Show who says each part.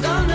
Speaker 1: gonna